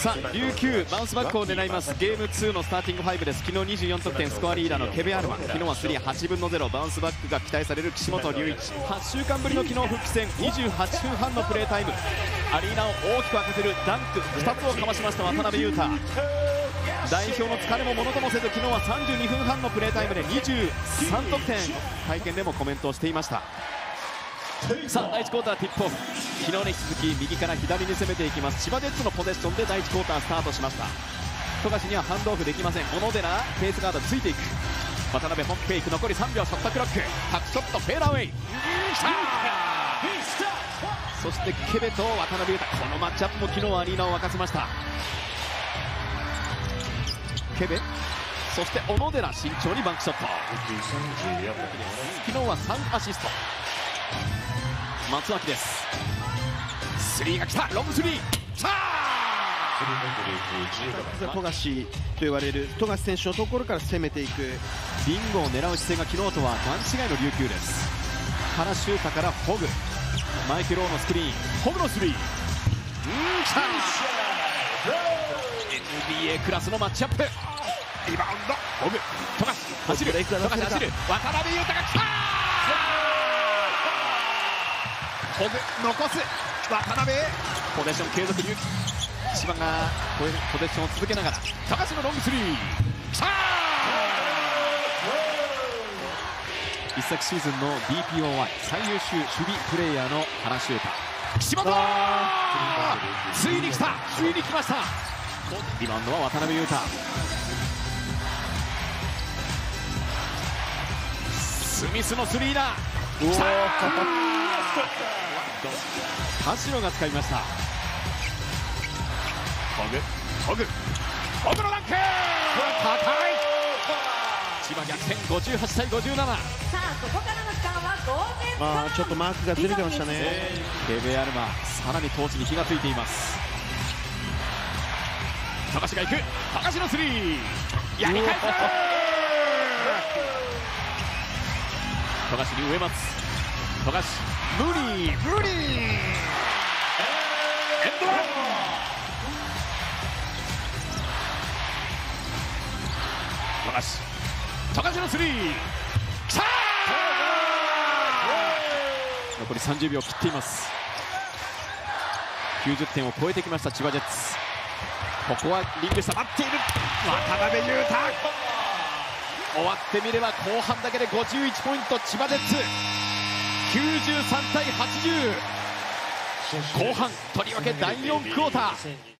さあ琉球バウンスバックを狙います。ゲーム2のスターティング5です。昨日24得点スコアリーダーのケベアルマン。昨日は38分の0バウンスバックが期待される岸本隆一。8週間ぶりの昨日復帰戦。28分半のプレータイム。アリーナを大きく開けてるダンク。2つをかましました渡辺裕太。代表の疲れもものともせず昨日は32分半のプレータイムで23得点。会見でもコメントをしていました。さあ第1クォーターティップオフ。昨日に続き右から左に攻めていきます。千葉ジェッツのポゼッションで第1クォータースタートしました。富樫にはハンドオフできません。小野寺ペースガードついていく。渡辺本フェイク残り3秒ショットクロック。タックショットフェーラーウェイ。そしてケベと渡辺裕太。このマッチアップも昨日アリーナを沸かせました。ケベ？そして小野寺慎重にバンクショット。昨日は3アシスト松脇です。スリーが来た。ロングスリー。さあ！富樫と言われる富樫選手のところから攻めていく。ビンゴを狙う姿勢が昨日とは段違いの琉球です。原修太からホグ。マイケル・オーのスクリーン。ホグのスリー。うん来た。NBA クラスのマッチアップ。リバウンド。ホグ。富樫走る。富樫走る。渡辺裕太が来たホグ残す。渡辺。ポゼッション継続琉球千葉がポゼッションを続けながら。高橋のロングスリー。きた一昨シーズンの DPOY 最優秀守備プレーヤーの原修太。岸本！ついに来た！ついに来ました！リバウンドは渡辺裕太。スミスのスリーだ。来た田代が使いました。ホグホグ。ホグのダンク！高い。千葉逆転58対57さあここからの時間は5点まあちょっとマークがずれてましたね。ケベアルマさらにトーチに火がついています。高橋が行く。高橋のスリー。やり返す！富樫に上松富樫無理無理エンドラン。富樫富樫のスリー。きた残り30秒切っています。90点を超えてきました千葉ジェッツ。ここはリング下待っている。渡辺裕太。終わってみれば後半だけで51ポイント千葉ジェッツ93対80後半とりわけ第4クオーター。